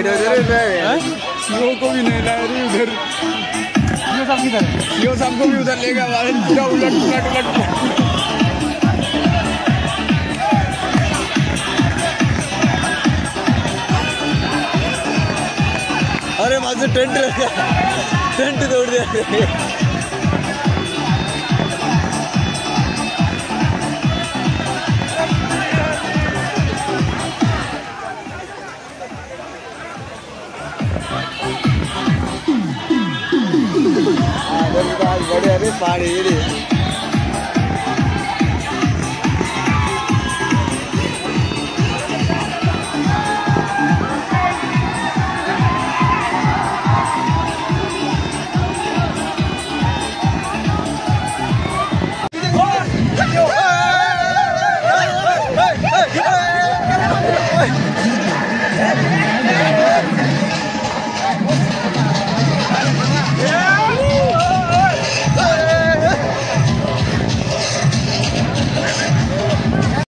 CO को भी नहीं रे उधर सीओ साहब किधर सीओ साहब को भी उधर ले गया पूरा उलट उलट उलट। अरे माझं टेंट टेंट तोड़ दिया। बड़े अरे पहाड़ ये रे